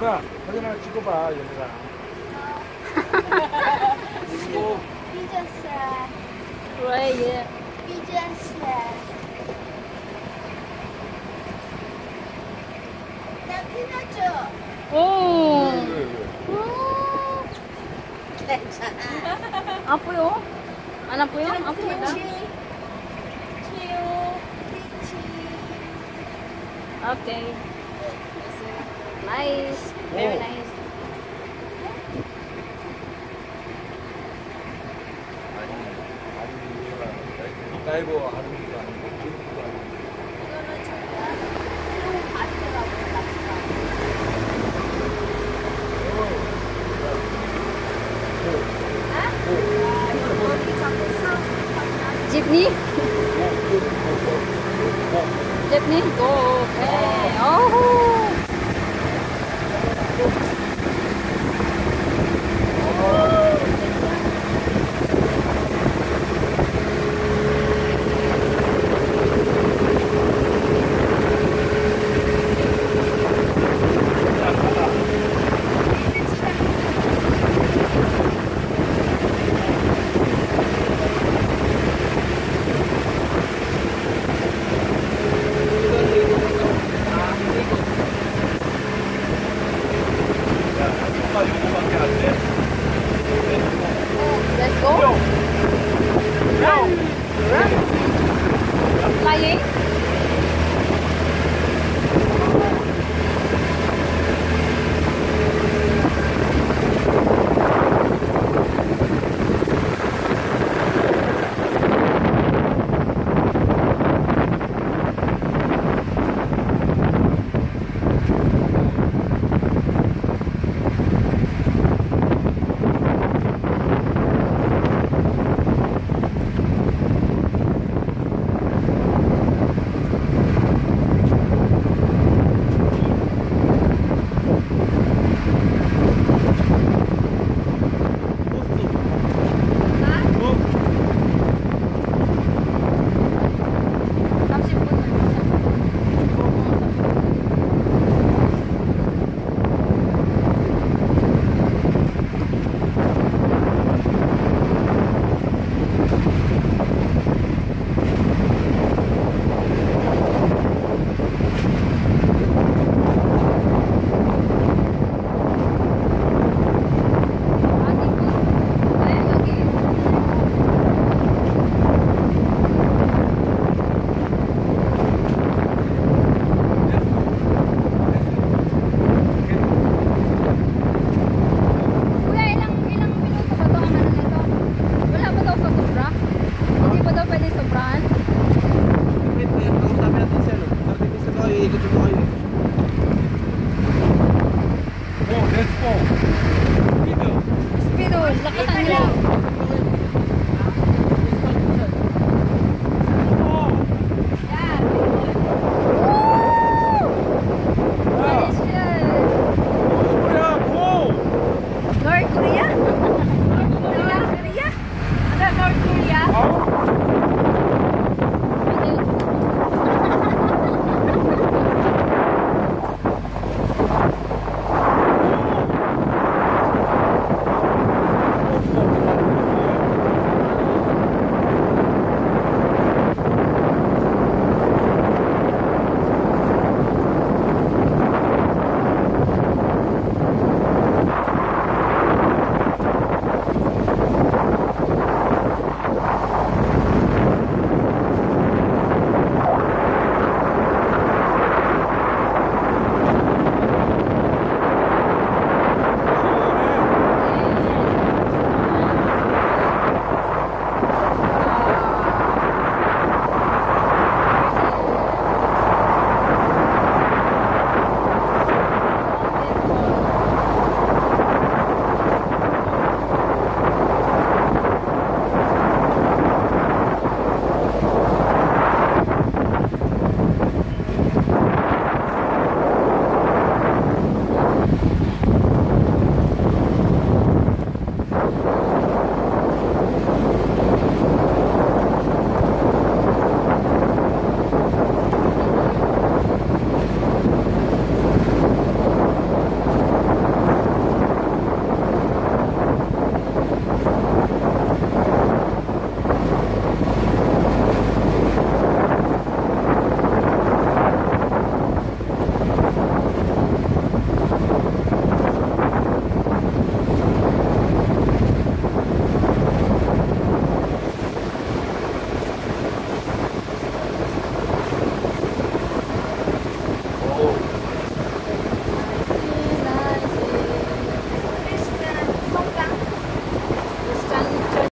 누나 사진 하나 찍어봐 얘네랑 그리고 삐졌어. 왜 얘? 삐졌어. 나 피나줘. 오. 괜찮아. 아파요? 안 아파요? 아프다. 오케이. 나이스. Very 오. nice. 아니 아니 다이버 하는 것도 아니고 골프도 아니고 이거는 정말 새우 바지라고. Let's go. Go. Run. Run. Flying. Saan? Wait, wait. Ang tabi natin sa ano. Tabi ko sa mga iikot yung mga Oh, let's go. Speedo. Speedo. Lakas ang ilaw.